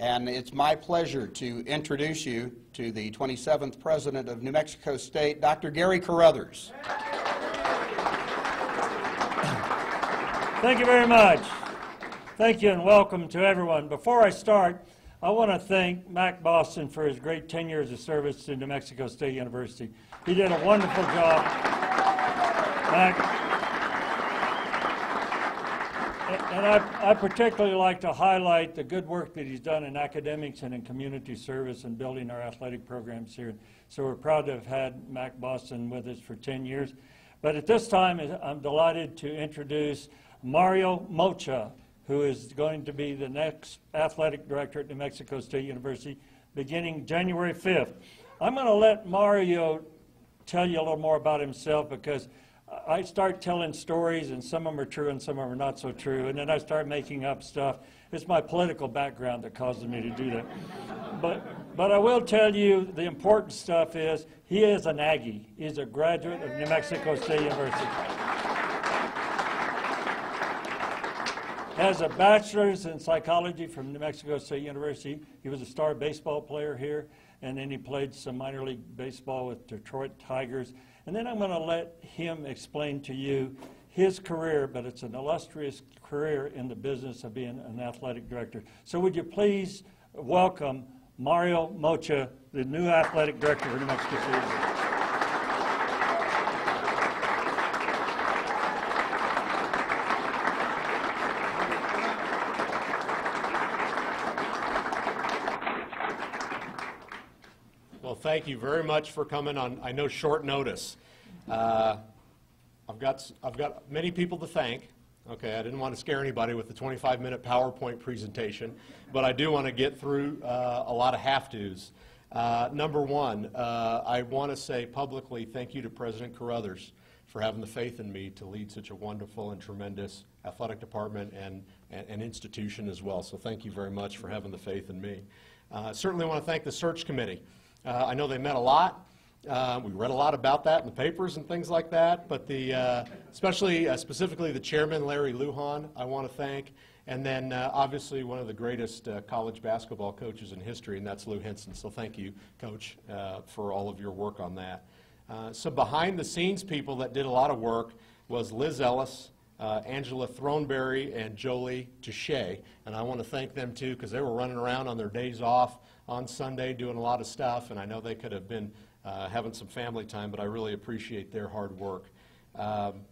And it's my pleasure to introduce you to the 27th President of New Mexico State, Dr. Garrey Carruthers. Thank you very much. Thank you and welcome to everyone. Before I start, I want to thank Mac Boston for his great 10 years of service to New Mexico State University. He did a wonderful job. Mac, and I, I, particularly like to highlight the good work that he's done in academics and in community service and building our athletic programs here. So we're proud to have had Mac Boston with us for 10 years. But at this time, I'm delighted to introduce Mario Moccia, who is going to be the next athletic director at New Mexico State University beginning January 5th. I'm going to let Mario tell you a little more about himself because I start telling stories, and some of them are true and some of them are not so true, and then I start making up stuff. It's my political background that causes me to do that. but, but I will tell you the important stuff is he is an Aggie. He's a graduate of New Mexico State University. Has a bachelor's in psychology from New Mexico State University. He was a star baseball player here, and then he played some minor league baseball with Detroit Tigers. And then I'm going to let him explain to you his career, but it's an illustrious career in the business of being an athletic director. So would you please welcome Mario Moccia, the new athletic director of New Mexico State thank you very much for coming on, I know, short notice. Uh, I've, got, I've got many people to thank. Okay, I didn't want to scare anybody with the 25-minute PowerPoint presentation, but I do want to get through uh, a lot of have-tos. Uh, number one, uh, I want to say publicly thank you to President Carruthers for having the faith in me to lead such a wonderful and tremendous athletic department and, and, and institution as well. So thank you very much for having the faith in me. Uh, certainly want to thank the search committee. Uh, I know they meant a lot. Uh, we read a lot about that in the papers and things like that, but the, uh, especially, uh, specifically the chairman, Larry Lujan, I want to thank. And then uh, obviously one of the greatest uh, college basketball coaches in history, and that's Lou Henson. So thank you, Coach, for all of your work on that. some behind the scenes people that did a lot of work was Liz Ellis, uh, Angela Throneberry and Jolie Touche. And I want to thank them too because they were running around on their days off on Sunday doing a lot of stuff, and I know they could have been uh, having some family time, but I really appreciate their hard work. Um,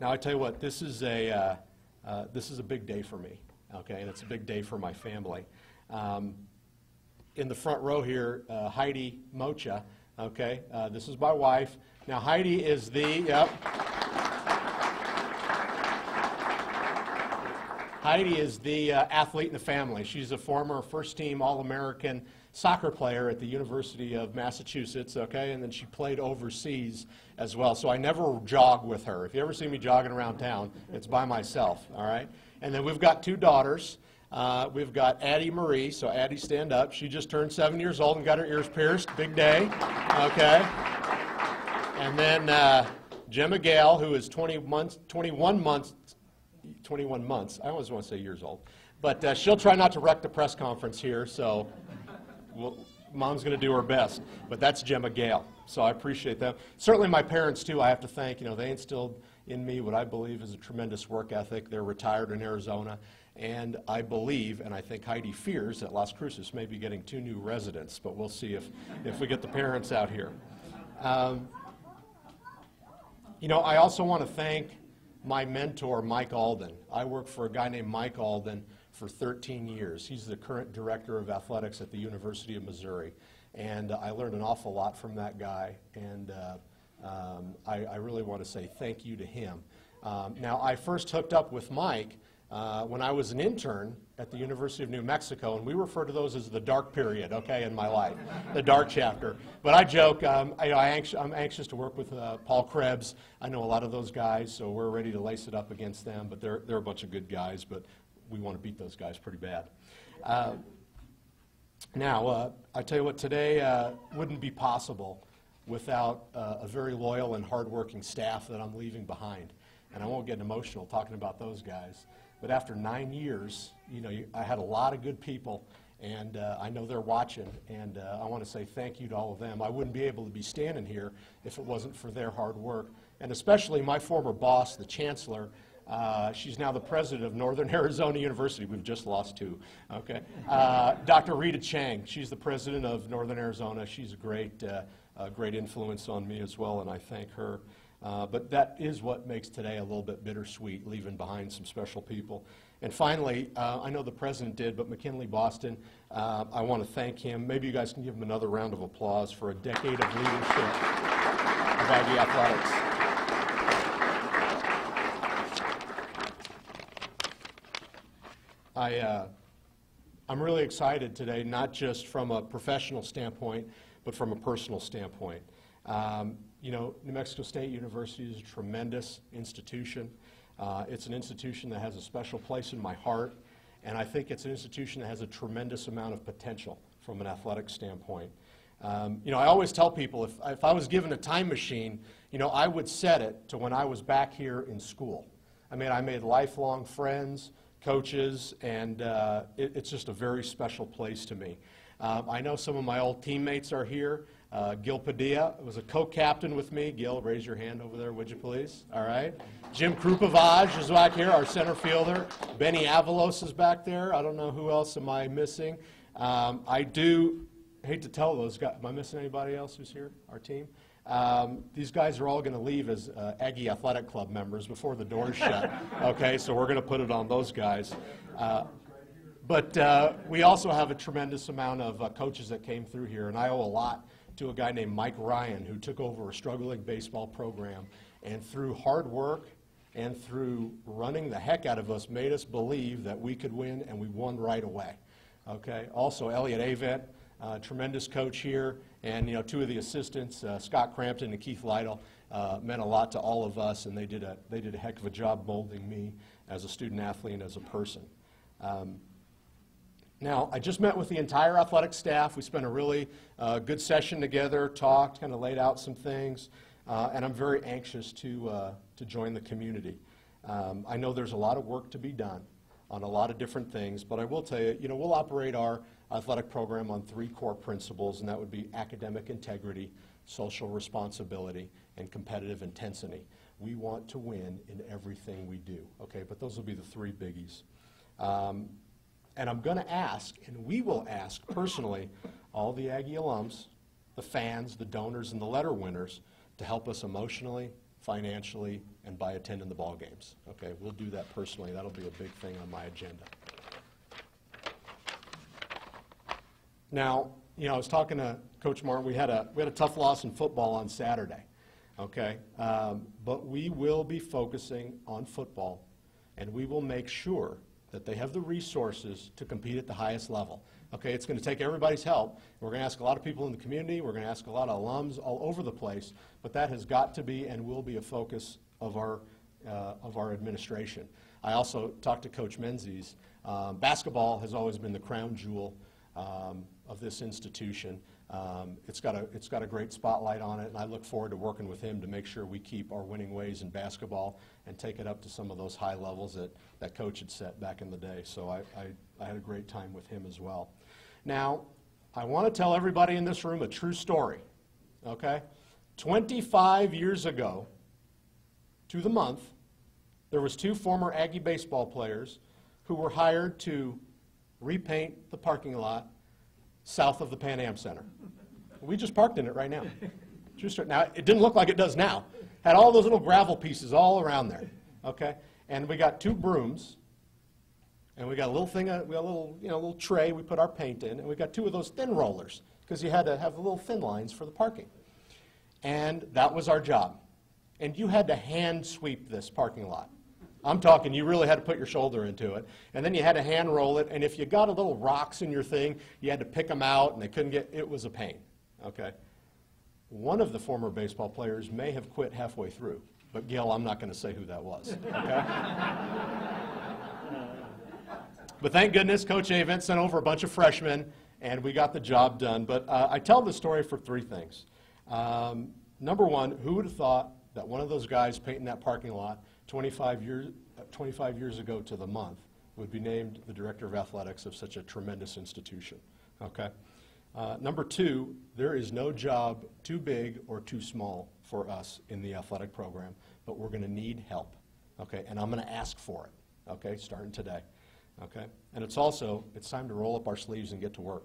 now I tell you what, this is a uh, uh, this is a big day for me, okay, and it's a big day for my family. Um, in the front row here, uh, Heidi Moccia, okay, uh, this is my wife. Now Heidi is the yep. Heidi is the uh, athlete in the family. She's a former first team All American soccer player at the University of Massachusetts, okay, and then she played overseas as well. So I never jog with her. If you ever see me jogging around town, it's by myself, all right? And then we've got two daughters. Uh, we've got Addie Marie, so Addie, stand up. She just turned seven years old and got her ears pierced. Big day, okay? And then uh, Gemma Gale, who is 20 months, 21 months, 21 months. I always want to say years old. But uh, she'll try not to wreck the press conference here, so well, mom's going to do her best. But that's Gemma Gale, so I appreciate that. Certainly my parents, too, I have to thank. You know, they instilled in me what I believe is a tremendous work ethic. They're retired in Arizona. And I believe, and I think Heidi fears, that Las Cruces may be getting two new residents, but we'll see if, if we get the parents out here. Um, you know, I also want to thank my mentor, Mike Alden. I worked for a guy named Mike Alden for 13 years. He's the current director of athletics at the University of Missouri. And uh, I learned an awful lot from that guy. And uh, um, I, I, really want to say thank you to him. Um, now, I first hooked up with Mike uh, when I was an intern at the University of New Mexico, and we refer to those as the dark period, okay, in my life, the dark chapter. But I joke, um, I, am anxious to work with uh, Paul Krebs. I know a lot of those guys, so we're ready to lace it up against them, but they're, they're a bunch of good guys. But we want to beat those guys pretty bad. Uh, now, uh, I tell you what, today uh, wouldn't be possible without uh, a very loyal and hardworking staff that I'm leaving behind. And I won't get emotional talking about those guys. But after nine years, you know, I had a lot of good people, And uh, I know they're watching, and uh, I want to say thank you to all of them. I wouldn't be able to be standing here if it wasn't for their hard work. And especially my former boss, the chancellor, uh, she's now the president of Northern Arizona University. We've just lost two, okay? Uh, Dr. Rita Cheng, she's the president of Northern Arizona. She's a great, uh, a great influence on me as well, and I thank her. Uh, but that is what makes today a little bit bittersweet, leaving behind some special people. And finally, uh, I know the president did, but McKinley Boston, uh, I want to thank him. Maybe you guys can give him another round of applause for a decade of leadership of Aggie Athletics. I, uh, I'm really excited today, not just from a professional standpoint, but from a personal standpoint. Um, you know, New Mexico State University is a tremendous institution. Uh, it's an institution that has a special place in my heart, and I think it's an institution that has a tremendous amount of potential from an athletic standpoint. Um, you know, I always tell people if, if I was given a time machine, you know, I would set it to when I was back here in school. I mean, I made lifelong friends, coaches, and uh, it, it's just a very special place to me. Um, I know some of my old teammates are here. Uh, Gil Padilla was a co-captain with me. Gil, raise your hand over there, would you please? All right. Jim Krupavage is back here, our center fielder. Benny Avalos is back there. I don't know who else am I missing. Um, I do hate to tell those guys. Am I missing anybody else who's here? Our team. Um, these guys are all going to leave as uh, Aggie Athletic Club members before the doors shut. Okay, so we're going to put it on those guys. Uh, but uh, we also have a tremendous amount of uh, coaches that came through here, and I owe a lot to a guy named Mike Ryan who took over a struggling baseball program and through hard work and through running the heck out of us made us believe that we could win, and we won right away. Okay. Also, Elliot Avent, uh, tremendous coach here, and you know two of the assistants, uh, Scott Crampton and Keith Lytle, uh, meant a lot to all of us, and they did a they did a heck of a job molding me as a student athlete and as a person. Um, now, I just met with the entire athletic staff. We spent a really uh, good session together, talked, kind of laid out some things, uh, and I'm very anxious to, uh, to join the community. Um, I know there's a lot of work to be done on a lot of different things, but I will tell you, you know, we'll operate our athletic program on three core principles, and that would be academic integrity, social responsibility, and competitive intensity. We want to win in everything we do, okay? But those will be the three biggies. Um, and I'm going to ask, and we will ask personally, all the Aggie alums, the fans, the donors, and the letter winners to help us emotionally, financially, and by attending the ball games. Okay, we'll do that personally. That'll be a big thing on my agenda. Now, you know, I was talking to Coach Martin. We had a we had a tough loss in football on Saturday. Okay, um, but we will be focusing on football, and we will make sure that they have the resources to compete at the highest level. Okay, it's going to take everybody's help. We're going to ask a lot of people in the community. We're going to ask a lot of alums all over the place. But that has got to be and will be a focus of our, uh, of our administration. I also talked to Coach Menzies. Um, basketball has always been the crown jewel um, of this institution. Um, it's, got a, it's got a great spotlight on it, and I look forward to working with him to make sure we keep our winning ways in basketball and take it up to some of those high levels that, that coach had set back in the day. So I, I, I had a great time with him as well. Now, I want to tell everybody in this room a true story, okay? 25 years ago, to the month, there was two former Aggie baseball players who were hired to repaint the parking lot south of the Pan Am Center. We just parked in it right now. Now, it didn't look like it does now. Had all those little gravel pieces all around there, okay? And we got two brooms, and we got a little thing, uh, we got a little, you know, little tray we put our paint in, and we got two of those thin rollers, because you had to have the little thin lines for the parking. And that was our job. And you had to hand sweep this parking lot. I'm talking, you really had to put your shoulder into it. And then you had to hand roll it, and if you got a little rocks in your thing, you had to pick them out, and they couldn't get, it was a pain, okay? One of the former baseball players may have quit halfway through, but Gil, I'm not going to say who that was, okay? but thank goodness Coach Avent sent over a bunch of freshmen, and we got the job done. But uh, I tell the story for three things. Um, number one, who would have thought that one of those guys painting that parking lot 25 years, 25 years ago to the month would be named the director of athletics of such a tremendous institution, okay? Uh, Number two, there is no job too big or too small for us in the athletic program, but we're going to need help, okay? And I'm going to ask for it, okay, starting today, okay? And it's also, it's time to roll up our sleeves and get to work.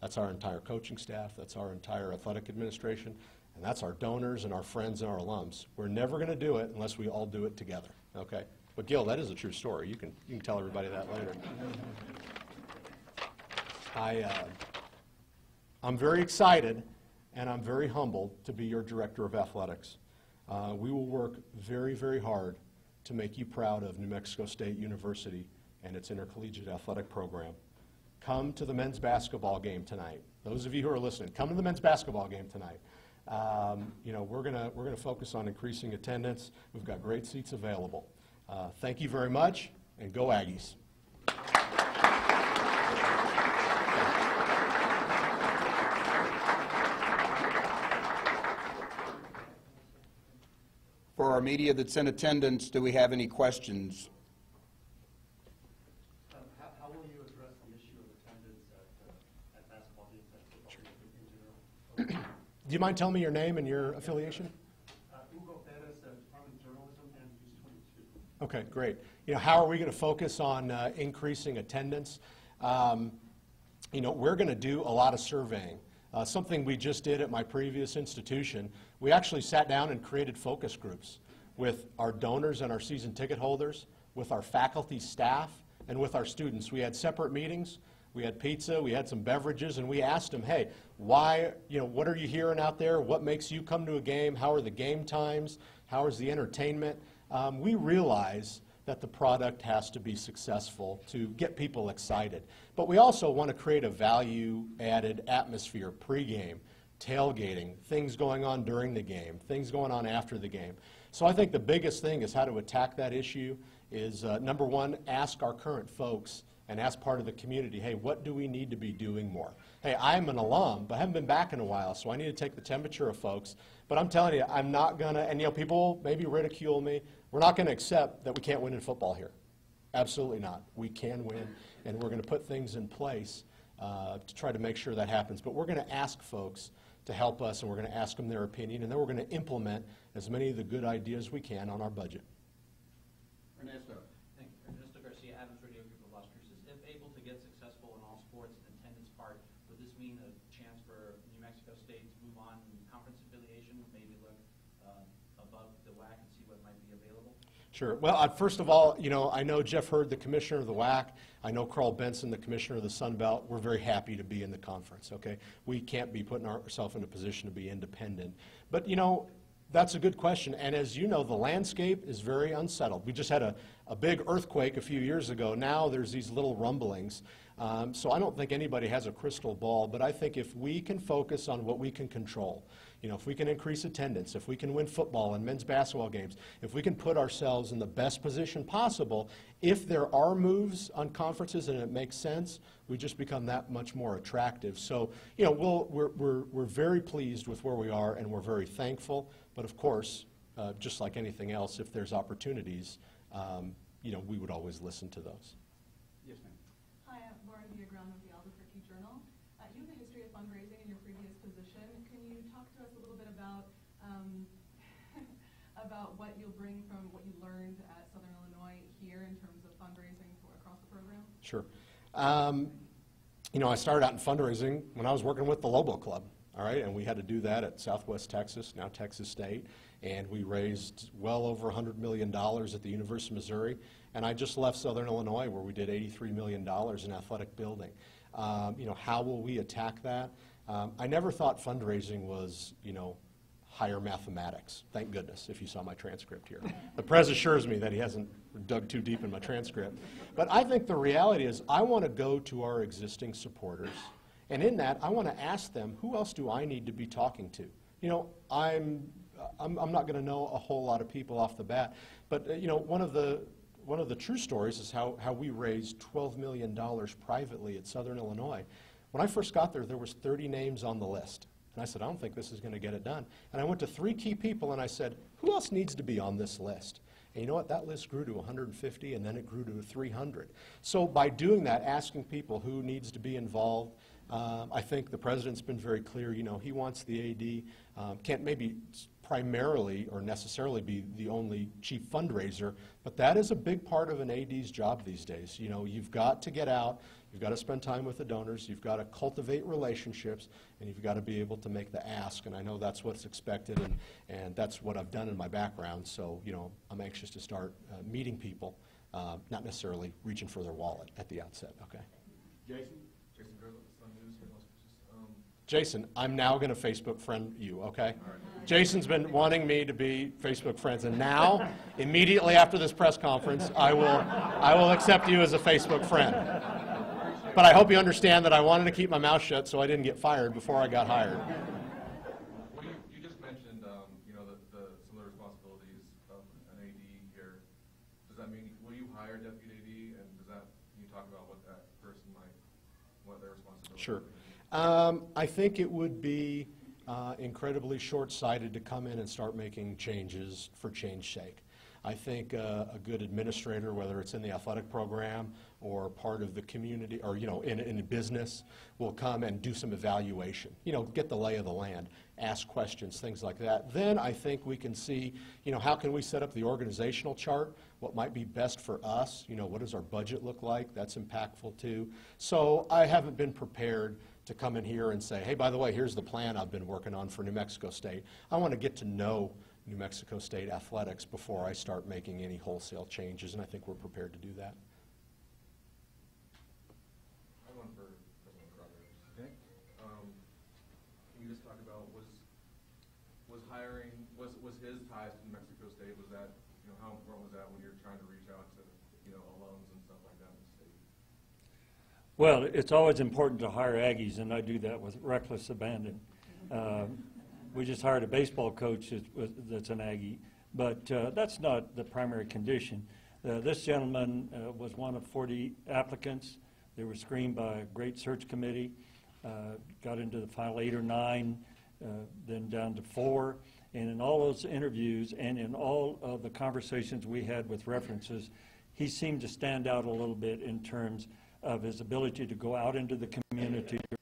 That's our entire coaching staff, that's our entire athletic administration, and that's our donors and our friends and our alums. We're never going to do it unless we all do it together, okay? But Gil, that is a true story. You can, you can tell everybody that later. I, uh, I'm very excited and I'm very humbled to be your director of athletics. Uh, we will work very, very hard to make you proud of New Mexico State University and its intercollegiate athletic program. Come to the men's basketball game tonight. Those of you who are listening, come to the men's basketball game tonight. Um, you know, we're going to we're gonna focus on increasing attendance. We've got great seats available. Uh, thank you very much, and go Aggies. For our media that's in attendance, do we have any questions? Um, How how will you address the issue of attendance at uh, at basketball games and football games in general? Do you mind telling me your name and your affiliation? Uh, Hugo Perez, Department of Journalism and News 22. Okay, great. You know, how are we going to focus on uh, increasing attendance? Um, you know, we're going to do a lot of surveying. Uh, something we just did at my previous institution, we actually sat down and created focus groups with our donors and our season ticket holders, with our faculty, staff, and with our students. We had separate meetings. We had pizza, we had some beverages, and we asked them, hey, why, you know, what are you hearing out there? What makes you come to a game? How are the game times? How is the entertainment? Um, we realize that the product has to be successful to get people excited. But we also want to create a value-added atmosphere pregame, tailgating, things going on during the game, things going on after the game. So I think the biggest thing is how to attack that issue is, uh, number one, ask our current folks and ask part of the community, hey, what do we need to be doing more? Hey, I'm an alum, but I haven't been back in a while, so I need to take the temperature of folks. But I'm telling you, I'm not going to, and you know, people maybe ridicule me. We're not going to accept that we can't win in football here. Absolutely not. We can win, and we're going to put things in place uh, to try to make sure that happens. But we're going to ask folks to help us, and we're going to ask them their opinion, and then we're going to implement as many of the good ideas we can on our budget. Ernesto. Thank you. Ernesto Garcia, Adams Radio Group of Las Cruces. If able to get successful in all sports and attendance part, would this mean a chance for New Mexico State to move on in conference affiliation, maybe look uh, above the WAC and see what might be available? Sure. Well, uh, first of all, you know, I know Jeff Hurd, the commissioner of the WAC. I know Karl Benson, the commissioner of the Sun Belt. We're very happy to be in the conference, okay? We can't be putting ourselves in a position to be independent. But, you know, that's a good question. And as you know, the landscape is very unsettled. We just had a, a big earthquake a few years ago. Now there's these little rumblings. Um, so I don't think anybody has a crystal ball, but I think if we can focus on what we can control, you know, if we can increase attendance, if we can win football and men's basketball games, if we can put ourselves in the best position possible, if there are moves on conferences and it makes sense, we just become that much more attractive. So, you know, we'll, we're, we're, we're very pleased with where we are and we're very thankful. But of course, uh, just like anything else, if there's opportunities, um, you know, we would always listen to those. Yes, ma'am. Hi, I'm Lauren Villagran of the Albuquerque Journal. Uh, you have a history of fundraising in your previous position. Can you talk to us a little bit about um, about what you'll bring from what you learned at Southern Illinois here in terms of fundraising for, across the program? Sure. Um, you know, I started out in fundraising when I was working with the Lobo Club, all right, and we had to do that at Southwest Texas, now Texas State, and we raised well over $100 million at the University of Missouri, and I just left Southern Illinois where we did $83 million in athletic building. Um, you know, how will we attack that? Um, I never thought fundraising was, you know, higher mathematics. Thank goodness, if you saw my transcript here. The press assures me that he hasn't dug too deep in my transcript. But I think the reality is I want to go to our existing supporters, and in that, I want to ask them, who else do I need to be talking to? You know, I'm, I'm, I'm not going to know a whole lot of people off the bat, but, uh, you know, one of the, one of the true stories is how, how we raised $12 million privately at Southern Illinois. When I first got there, there was 30 names on the list. And I said, I don't think this is going to get it done. And I went to three key people and I said, who else needs to be on this list? And you know what? That list grew to 150, and then it grew to 300. So by doing that, asking people who needs to be involved, um, I think the president's been very clear, you know, he wants the AD, um, can't maybe primarily or necessarily be the only chief fundraiser, but that is a big part of an AD's job these days. You know, you've got to get out, you've got to spend time with the donors, you've got to cultivate relationships, and you've got to be able to make the ask. And I know that's what's expected, and, and that's what I've done in my background. So, you know, I'm anxious to start uh, meeting people, uh, not necessarily reaching for their wallet at the outset, okay? Jason? Jason Gurley, Sun News here in Las Cruces. Um, Jason, I'm now going to Facebook friend you, okay? Jason's been wanting me to be Facebook friends, and now, immediately after this press conference, I will, I will accept you as a Facebook friend. But I hope you understand that I wanted to keep my mouth shut so I didn't get fired before I got hired. Well, you, you just mentioned, um, you know, the, the, some of the responsibilities of an AD here. Does that mean, will you hire a deputy AD, and does that, can you talk about what that person might, what their responsibilities? Sure. Um, I think it would be uh, incredibly short-sighted to come in and start making changes for change's sake. I think uh, a good administrator, whether it's in the athletic program or part of the community, or, you know, in, in business, will come and do some evaluation, you know, get the lay of the land, ask questions, things like that. Then I think we can see, you know, how can we set up the organizational chart? What might be best for us? You know, what does our budget look like? That's impactful too. So I haven't been prepared to come in here and say, hey, by the way, here's the plan I've been working on for New Mexico State. I want to get to know New Mexico State athletics before I start making any wholesale changes, and I think we're prepared to do that. I have one for President Rogers. Okay. Um, can you just talk about, was, was hiring, was, was his ties to New Mexico State, was that, you know, how important was that when you're trying to reach out to, you know, alums and stuff like that in the state? Well, it's always important to hire Aggies, and I do that with reckless abandon. Um, We just hired a baseball coach that's, that's an Aggie, but uh, that's not the primary condition. Uh, This gentleman uh, was one of 40 applicants. They were screened by a great search committee, uh, got into the final eight or nine, uh, then down to four. And in all those interviews and in all of the conversations we had with references, he seemed to stand out a little bit in terms of his ability to go out into the community, to